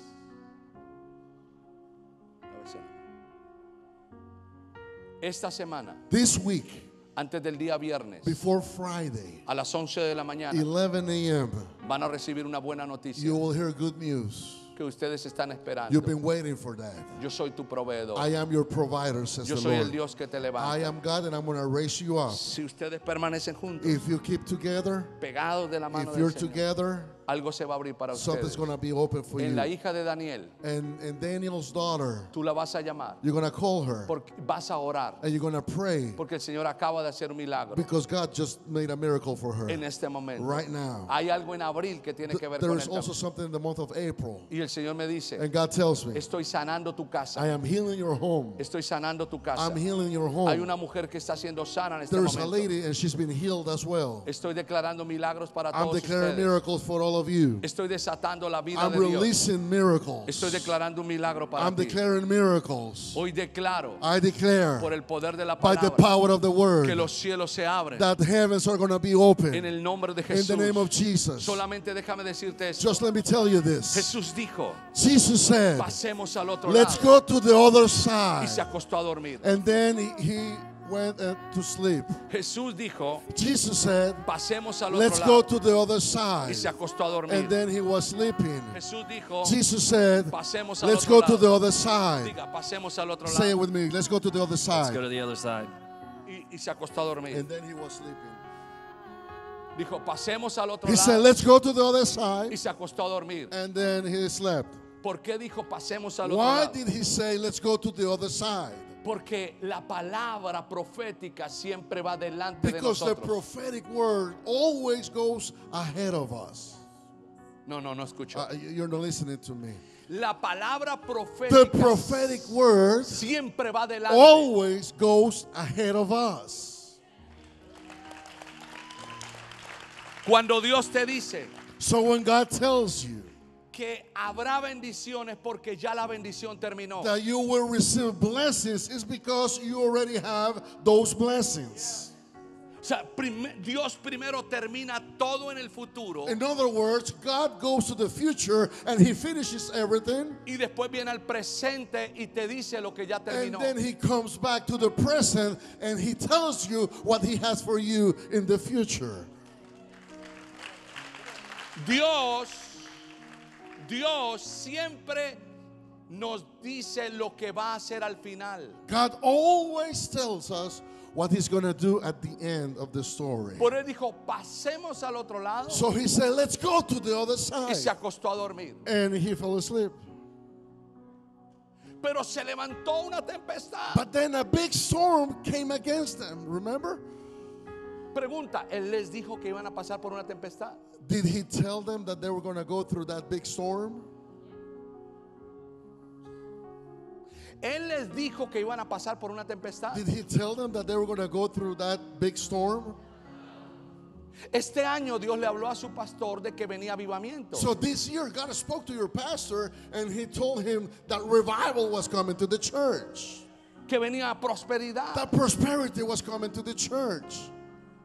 Esta semana, This week, antes del día viernes, before Friday, a las 11 de la mañana, 11 a.m., van a recibir una buena noticia you will hear good news. que ustedes están esperando. You've been waiting for that. Yo soy tu proveedor. I am your provider, says Yo the soy el. Dios que te I levanta. am God and I'm going to raise you up. Si ustedes permanecen juntos, If you keep together, pegados de la mano if del you're Señor, together, algo se va a abrir para something's ustedes. be open for En you. la hija de Daniel, And, and Daniel's daughter, tú la vas a llamar, you're to call her porque vas a orar, and you're to pray porque el Señor acaba de hacer un milagro because God just made a miracle for her en este momento. right now. Hay algo en abril que tiene que ver There con is also something in the month of April. Y el Señor me dice, And God tells me, estoy sanando tu I casa. am healing your home. Estoy sanando tu casa. I'm healing your Hay home. una mujer que está siendo sana en este There's a momento. lady and she's been healed as well. Estoy declarando milagros para I'm todos declaring ustedes. miracles for all of you. Estoy desatando la vida I'm de Dios. releasing miracles. Estoy declarando un milagro para I'm ti. declaring miracles. Hoy declaro I declare por el poder de la by the power of the que word los cielos se abren that heavens are going to be en open el nombre de in the name of Jesus. Solamente déjame decirte esto. Just let me tell you this. Jesús dijo, Jesus said, pasemos al otro let's lado. go to the other Y se side. acostó a dormir. And then he, he went uh, to sleep. Jesús dijo, Jesus said, pasemos al otro let's lado. go to the other Y side. se acostó a dormir. And then he was sleeping. Jesús dijo, Jesus said, pasemos al let's otro go to the other side. Diga, pasemos al otro Say it with me. Let's go to the other side. Let's side. go to the other side. Y, y se acostó a dormir. And then he was sleeping. Dijo, pasemos al otro He said, let's go to the other Y side. se acostó a dormir. And then he slept. ¿Por qué dijo pasemos al otro Why lado? did he say, let's go to the other side? Porque la palabra profética siempre va delante de Because the nosotros. prophetic word always goes ahead of us. No, no, no escucho. Uh, you're not listening to me. La palabra The profética prophetic word siempre va delante. always goes ahead of us. Cuando Dios te dice So when God tells you que habrá bendiciones porque ya la bendición terminó. that you will receive blessings, it's because you already have those blessings. O sea, prim- Dios primero termina todo en el futuro In other words, God goes to the future and He finishes everything, y después viene al presente y te dice lo que ya and terminó. then He comes back to the present and He tells you what He has for you in the future. Dios, Dios siempre nos dice lo que va a hacer al final. God always tells us what He's going to do at the end of the story. Por él dijo, pasemos al otro lado So He said, Let's go to the other y se side. acostó a dormir. And he fell asleep. Pero se levantó una tempestad. But then a big storm came against them, remember? Pregunta, ¿él les dijo que iban a pasar por una tempestad? Did he tell them that they were going to go through that big storm? ¿Él les dijo que iban a pasar por una tempestad? Did he tell them that they were going to go through that big storm? Este año Dios le habló a su pastor de que venía avivamiento. So this year, God spoke to your pastor and he told him that revival was coming to the church, que venía prosperidad. that prosperity was coming to the church.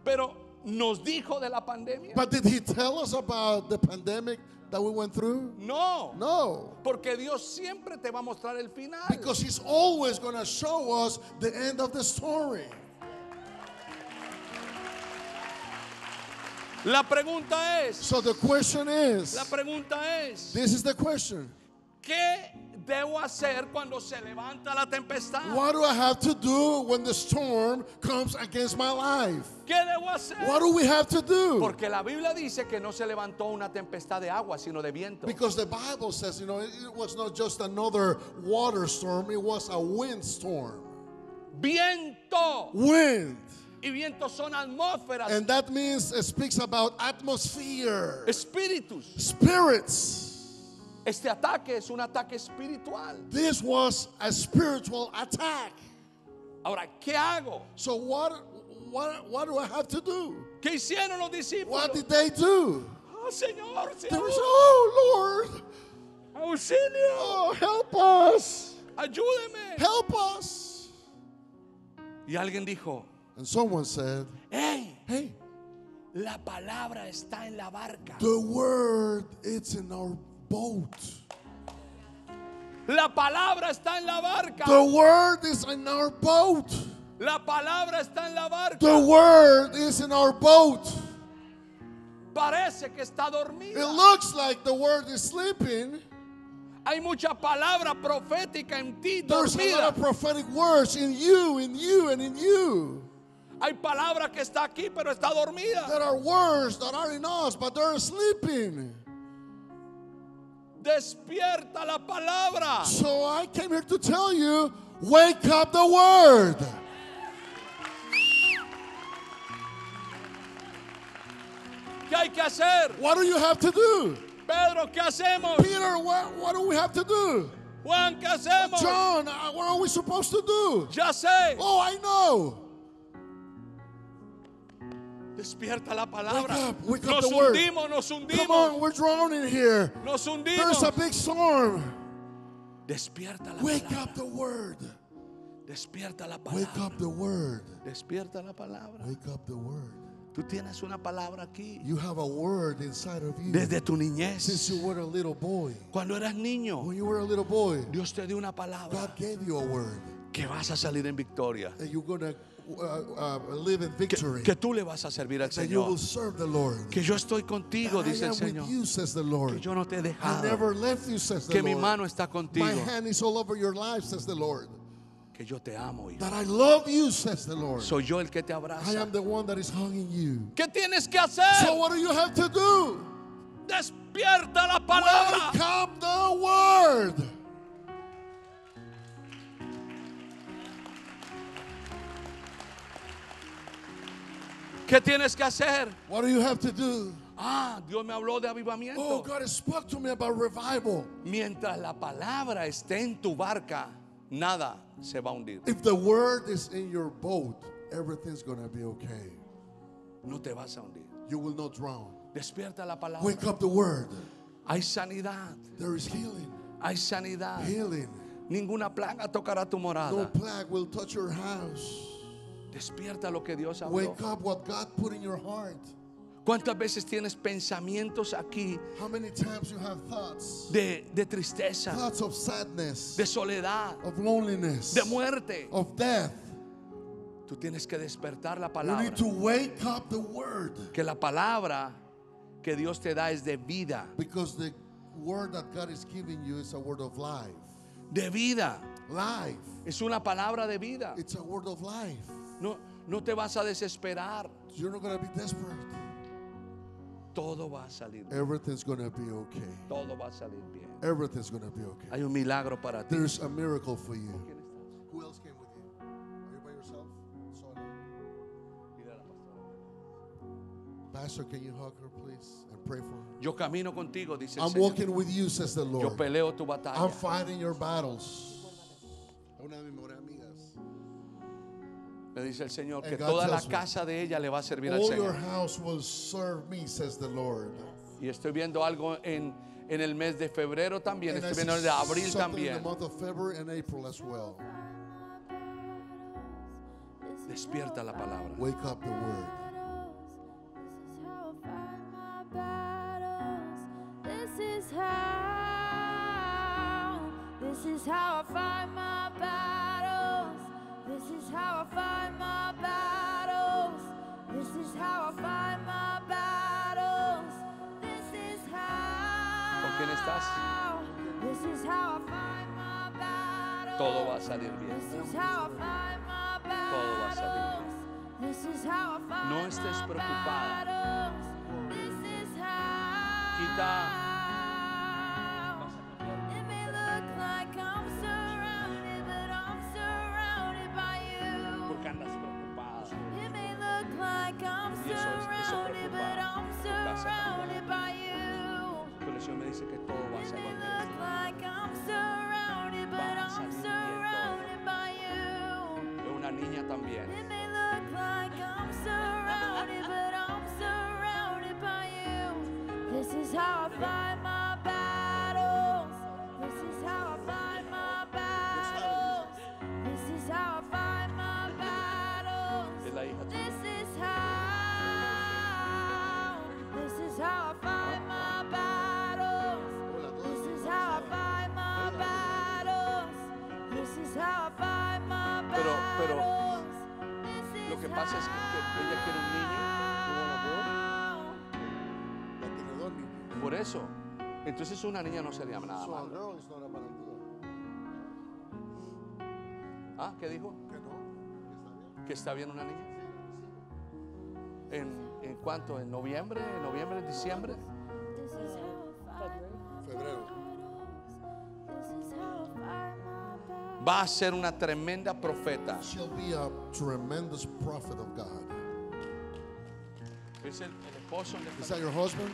Pero nos dijo de la pandemia. But did he tell us about the pandemic that we went through? No, No. porque Dios siempre te va a mostrar el final. Because he's always going to show us the end of the story. La pregunta es, So the question is la pregunta es, this is the question. ¿qué debo hacer cuando se levanta la tempestad? What do I have to do when the storm comes against my life? ¿Qué debo hacer? What do we have to do? Porque la Biblia dice que no se levantó una tempestad de agua, sino de viento. Because the Bible says, you know, it was not just another water storm, it was a windstorm. Viento. Wind. Y viento son atmósferas, And that means it speaks about atmosphere, espíritus. spirits. Este ataque es un ataque espiritual. This was a spiritual attack. Ahora, ¿qué hago? So what what what do I have to do? ¿Qué hicieron los discípulos? What did they do? Oh, Señor, Señor, saying, "Oh Lord, auxilio, oh help us. ayúdeme. Help us." Y alguien dijo, And someone said, hey, "Hey, la palabra está en la barca. the word it's in our boat. La palabra está en la barca. The word is in our boat. La palabra está en la barca. The word is in our boat." Parece que está It looks like the word is sleeping. Hay mucha palabra profética en ti There's a lot of prophetic words in you, in you, and in you. Hay palabra que está aquí pero está dormida. There are words that are in us, but they're sleeping. Despierta la palabra. So I came here to tell you wake up the word. ¿Qué hay que hacer? What do you have to do? Pedro, ¿qué hacemos? Peter, what, what do we have to do? Juan, ¿qué hacemos? John, uh, what are we supposed to do? Ya sé. Oh, I know. Despierta la palabra. Wake up, wake up Nos the word. hundimos, nos Come hundimos. on, we're drowning here. Nos There's hundimos. a big storm. Despierta la Wake palabra. up the word. Despierta la Wake palabra. up the word. Despierta la palabra. Wake up the word. Tú tienes una palabra aquí. You have a word inside of you. Desde tu Since niñez. you were a little boy. Cuando eras niño, When you were a little boy, Dios te dio una palabra God gave you a word. que vas a salir en victoria. And you're going uh, uh, live in Que, victory. que tú le vas a servir al That you will Señor. serve the Lord. Que yo estoy contigo, dice el Señor. Que yo no te he dejado. never left you, says the Que mi mano está My contigo. hand is all over your life, says the Lord. Que yo te amo, hijo. That I love you, says the Lord. Soy yo el que te I abraza. am the one that is hugging you. ¿Qué tienes que hacer? So what do you have to do? Despierta la palabra. Wake up the word. ¿Qué tienes que hacer? What do you have to do? Ah, Dios me habló de Oh, avivamiento. God spoke to me about revival. Mientras la palabra esté en tu barca, nada se va a hundir. If the word is in your boat, everything's going to be okay. No te vas a hundir. You will not drown. Despierta la palabra. Wake up the word. Hay sanidad. There is healing. Hay sanidad. Healing. Ninguna plaga tocará tu No morada. plague will touch your house. Despierta lo que Dios habló. Wake up what God put in your heart. ¿Cuántas veces tienes pensamientos aquí How many times you have thoughts? de, de tristeza, Thoughts of sadness, de soledad, of loneliness, de muerte? of death. Tú tienes que despertar la You palabra. need to wake up the word Que la palabra que Dios te da es de vida. because the word that God is giving you is a word of life. De vida. Life. Es una palabra de vida. It's a word of life. No, no te vas a desesperar. You're not going to be desperate. Todo va a salir bien. Everything's going to be okay. Todo va a salir bien. Everything's going to be okay. Hay un milagro para ti. There's a miracle for you. Who else came with you? Are you by yourself? Solo. Pastor, can you hug her, please, and pray for her? Yo camino contigo, dice el I'm Señor. walking with you, says the Yo Lord. peleo tu I'm batalla. fighting your battles. Una amigas. Me dice el Señor que toda la casa de ella le va a servir al All your Señor. house will serve me, says the Lord. Y estoy viendo algo en, en el mes de febrero también. Estoy viendo el de abril también. Despierta la palabra. Wake up the word. This is how, this is how I fight my battles. This is how I fight my battles. This is how I fight my battles. This is how. ¿Con quién estás? This is how I fight my Todo va a salir bien. This is how I fight my Todo va a salir battles. This is how I fight No estés preocupada. battles. This is how. Quita- dice que todo va a surrounded, but Va a salir bien todo. Es una niña también. This is how I fight pasa es que, que ella quiere un niño. dos niños. Por eso. Entonces una niña no sería nada So malo. ¿Ah? ¿Qué dijo? Que no, ¿Que está bien una niña? ¿En, en cuánto? ¿En noviembre? ¿En noviembre? ¿En diciembre? Va a ser una tremenda profeta. She'll be a tremendous prophet of God. Es el, el esposo. de- Is that your husband?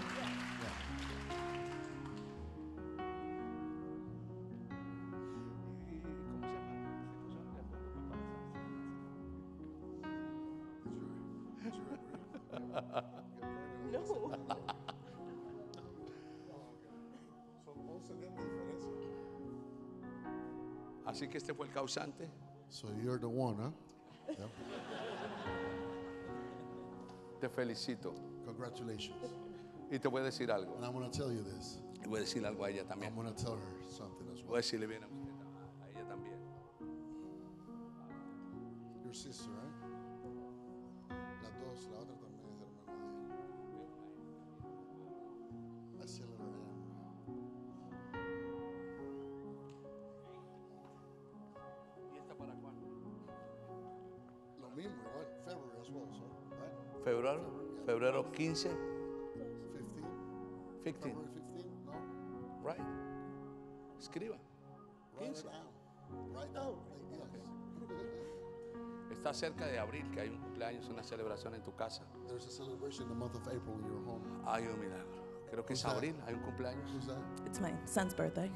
Así que este fue el causante. So you're the one, huh? Te felicito. Congratulations. Y te voy a decir algo. And I'm going to tell you this. Y voy a decir algo a ella I'm también. going to tell her something as Voy a well. decirle bien a usted, a ella también. Your sister, right? 15, 15? 15, February 15? No? right? Escriba. Write 15. it down. Write down. Yes. Está cerca de abril, que hay un cumpleaños, una celebración en tu casa. There's a celebration in the month of April in your home. Hay un milagro. Creo que es Who's that? abril, hay un cumpleaños. Who's that? It's my son's birthday.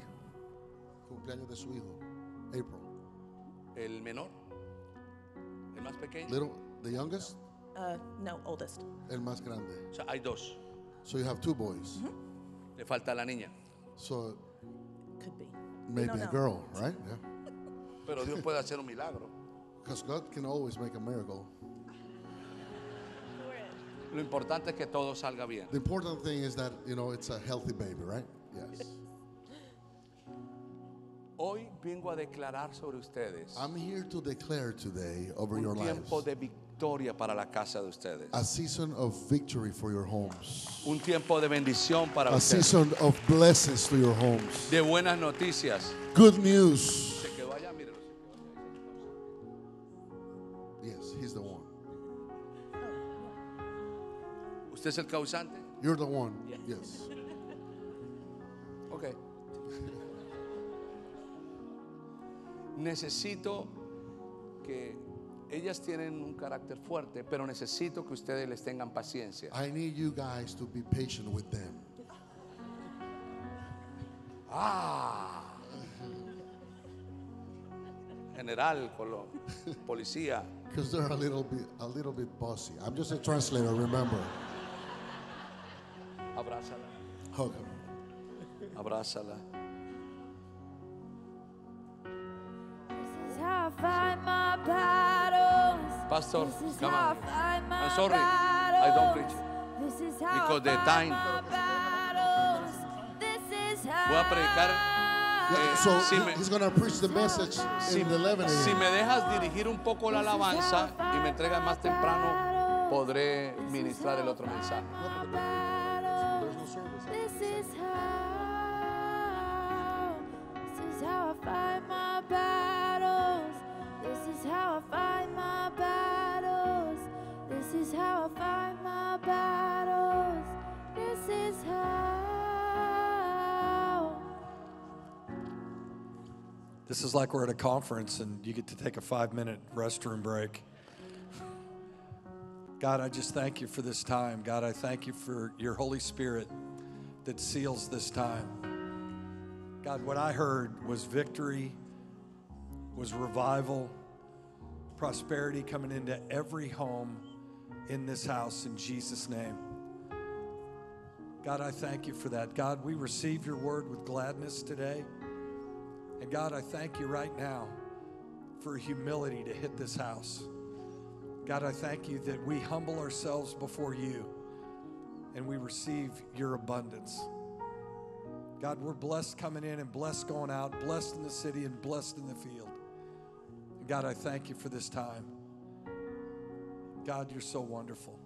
Cumpleaños de su hijo. April. El menor, el más pequeño. Little, the youngest, Uh, no, oldest. el más grande. O sea, hay dos. So you have two boys. Le falta la niña. So Could be. maybe a know. girl, right? Yeah. Pero Dios puede hacer un milagro. [LAUGHS] Because God can always make a miracle. Lo importante es que todo salga bien. The important thing is that, you know, it's a healthy baby, right? Yes. Hoy vengo a declarar sobre ustedes I'm here to declare today over your un lives tiempo de victoria para la casa de ustedes. a season of victory for your homes, Un tiempo de bendición para a ustedes. season of blessings to your homes. De buenas noticias. Good news. Yes, he's the one. ¿Usted es el causante? You're the one. Yes. Ok. Necesito que ellas tienen un carácter fuerte, pero necesito que ustedes les tengan paciencia. I need you guys to be patient with them. Ah. General, colo- policía. Because they're a little bit a little bit bossy. I'm just a translator, remember. Abrázala, Hug them. abrázala. This is how I fight my battles. Pastor, come on. I'm sorry, I don't preach. This is how Because the time- my battles. This is how Voy a predicar. Yeah, Eh, so si he- me- he's going to preach the message Si, in the 11 si me dejas dirigir un poco la alabanza y me entregas más temprano, podré ministrar el otro mensaje. This is like we're at a conference and you get to take a five minute restroom break. God, I just thank you for this time. God, I thank you for your Holy Spirit that seals this time. God, what I heard was victory, was revival, prosperity coming into every home in this house in Jesus' name. God, I thank you for that. God, we receive your word with gladness today. And God, I thank you right now for humility to hit this house. God, I thank you that we humble ourselves before you and we receive your abundance. God, we're blessed coming in and blessed going out, blessed in the city and blessed in the field. And God, I thank you for this time. God, you're so wonderful.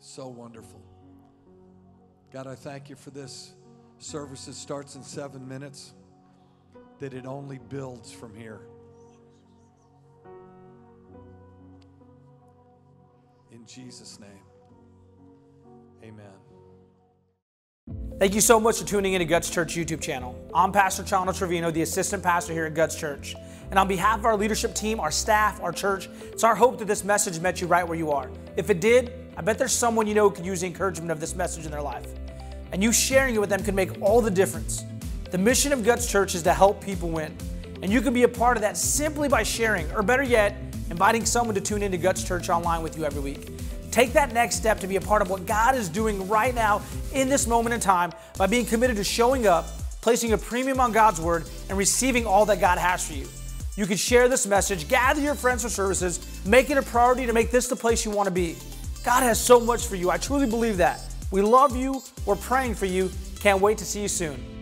So wonderful. God, I thank you for this service that starts in seven minutes, that it only builds from here. In Jesus' name, amen. Thank you so much for tuning in to Guts Church YouTube channel. I'm Pastor Chano Trevino, the assistant pastor here at Guts Church. And on behalf of our leadership team, our staff, our church, it's our hope that this message met you right where you are. If it did, I bet there's someone you know who could use the encouragement of this message in their life. And you sharing it with them can make all the difference. The mission of Guts Church is to help people win. And you can be a part of that simply by sharing, or better yet, inviting someone to tune into Guts Church online with you every week. Take that next step to be a part of what God is doing right now in this moment in time by being committed to showing up, placing a premium on God's word, and receiving all that God has for you. You can share this message, gather your friends for services, make it a priority to make this the place you want to be. God has so much for you. I truly believe that. We love you. We're praying for you. Can't wait to see you soon.